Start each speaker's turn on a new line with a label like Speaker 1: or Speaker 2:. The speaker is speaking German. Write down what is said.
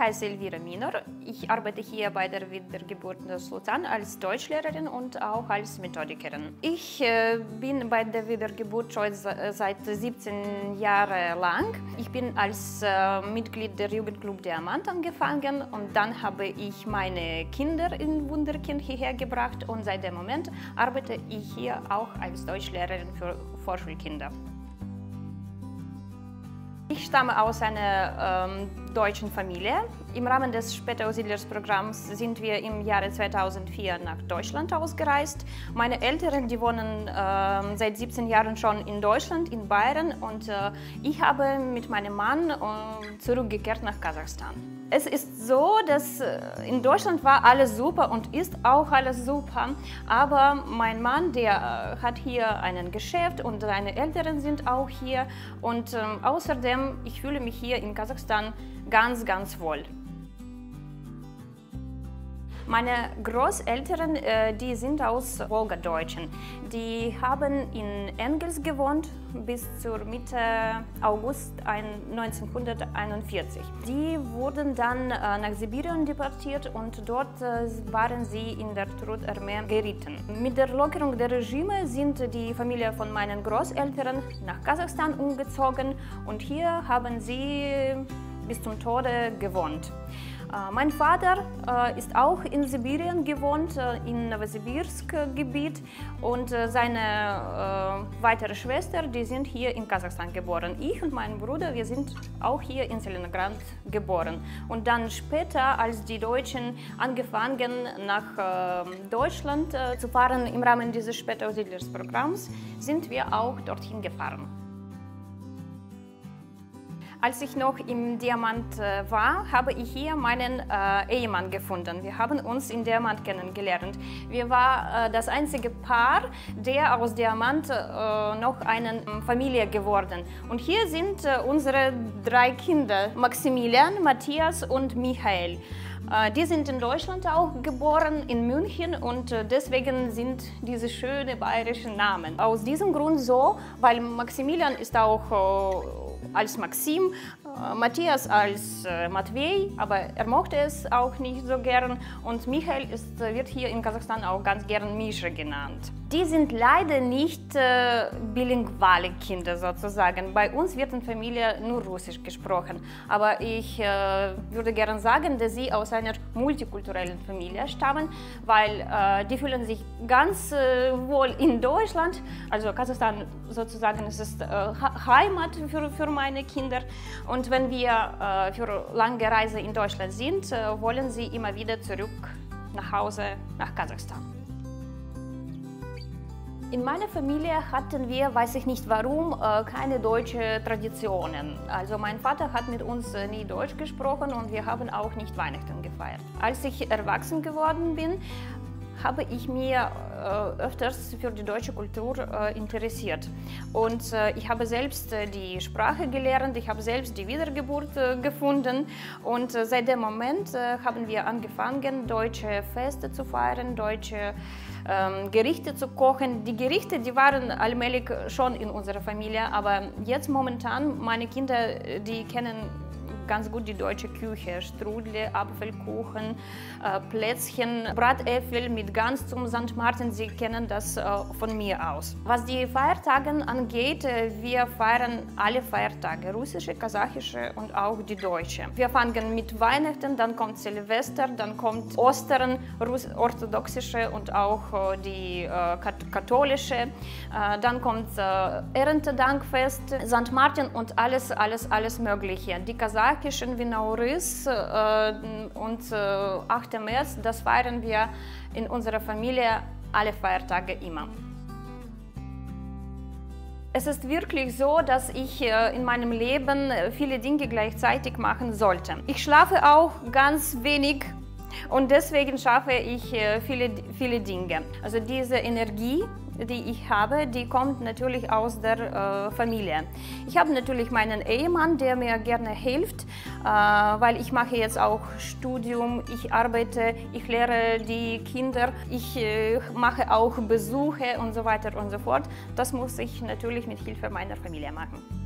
Speaker 1: heiße Elvira Minor. Ich arbeite hier bei der Wiedergeburt des Luzern als Deutschlehrerin und auch als Methodikerin. Ich äh, bin bei der Wiedergeburt schon seit 17 Jahren lang. Ich bin als äh, Mitglied der Jugendclub Diamant angefangen und dann habe ich meine Kinder in Wunderkind hierher gebracht und seit dem Moment arbeite ich hier auch als Deutschlehrerin für Vorschulkinder. Ich stamme aus einer ähm, deutschen Familie. Im Rahmen des Spätaussiedlersprogramms sind wir im Jahre 2004 nach Deutschland ausgereist. Meine Eltern, die wohnen äh, seit 17 Jahren schon in Deutschland, in Bayern und äh, ich habe mit meinem Mann äh, zurückgekehrt nach Kasachstan. Es ist so, dass äh, in Deutschland war alles super und ist auch alles super, aber mein Mann, der äh, hat hier ein Geschäft und seine Eltern sind auch hier und ähm, außerdem, ich fühle mich hier in Kasachstan ganz, ganz wohl. Meine Großeltern, äh, die sind aus Wolgadeutschen. Die haben in Engels gewohnt bis zur Mitte August 1941. Die wurden dann äh, nach Sibirien deportiert und dort äh, waren sie in der Trutarmee geritten. Mit der Lockerung der Regime sind die Familie von meinen Großeltern nach Kasachstan umgezogen und hier haben sie bis zum Tode gewohnt. Äh, mein Vater äh, ist auch in Sibirien gewohnt, äh, im Novosibirsk-Gebiet und seine weitere Schwester, die sind hier in Kasachstan geboren. Ich und mein Bruder, wir sind auch hier in Selinugrad geboren. Und dann später, als die Deutschen angefangen nach Deutschland zu fahren im Rahmen dieses Spätaussiedlersprogramms, sind wir auch dorthin gefahren. Als ich noch im Diamant äh, war, habe ich hier meinen äh, Ehemann gefunden. Wir haben uns in Diamant kennengelernt. Wir waren äh, das einzige Paar, der aus Diamant äh, noch eine Familie geworden. Und hier sind äh, unsere drei Kinder, Maximilian, Matthias und Michael. Äh, die sind in Deutschland auch geboren, in München und deswegen sind diese schönen bayerischen Namen. Aus diesem Grund so, weil Maximilian ist auch als Maxim, äh, Matthias als äh, Matvei, aber er mochte es auch nicht so gern und Michael ist, wird hier in Kasachstan auch ganz gern Mischa genannt. Die sind leider nicht äh, bilinguale Kinder sozusagen. Bei uns wird in Familie nur Russisch gesprochen. Aber ich äh, würde gerne sagen, dass sie aus einer multikulturellen Familie stammen, weil äh, die fühlen sich ganz äh, wohl in Deutschland. Also Kasachstan sozusagen ist es äh, Heimat für, für meine Kinder. Und wenn wir äh, für lange Reise in Deutschland sind, wollen sie immer wieder zurück nach Hause, nach Kasachstan. In meiner Familie hatten wir, weiß ich nicht warum, äh, keine deutsche Traditionen. Also mein Vater hat mit uns äh, nie Deutsch gesprochen und wir haben auch nicht Weihnachten gefeiert. Als ich erwachsen geworden bin, habe ich mir äh, öfters für die deutsche Kultur äh, interessiert. Und äh, ich habe selbst die Sprache gelernt, ich habe selbst die Wiedergeburt gefunden und seit dem Moment haben wir angefangen, deutsche Feste zu feiern, deutsche ähm, Gerichte zu kochen. Die Gerichte, die waren allmählich schon in unserer Familie, aber jetzt momentan, meine Kinder, die kennen ganz gut die deutsche Küche. Strudel, Apfelkuchen, äh, Plätzchen, Bratäpfel mit Gans zum St. Martin. Sie kennen das äh, von mir aus. Was die Feiertage angeht, äh, wir feiern alle Feiertage, russische, kasachische und auch die deutsche. Wir fangen mit Weihnachten, dann kommt Silvester, dann kommt Ostern, orthodoxische und auch die katholische. Dann kommt Erntedankfest, St. Martin und alles, alles, alles Mögliche. Die Kasach slowakischen Vinauris äh, und 8. Äh, März, das feiern wir in unserer Familie alle Feiertage immer. Es ist wirklich so, dass ich äh, in meinem Leben viele Dinge gleichzeitig machen sollte. Ich schlafe auch ganz wenig und deswegen schaffe ich viele, viele Dinge. Also diese Energie, die ich habe, die kommt natürlich aus der äh, Familie. Ich habe natürlich meinen Ehemann, der mir gerne hilft, äh, weil ich mache jetzt auch Studium, ich arbeite, ich lehre die Kinder, ich äh, mache auch Besuche und so weiter und so fort. Das muss ich natürlich mit Hilfe meiner Familie machen.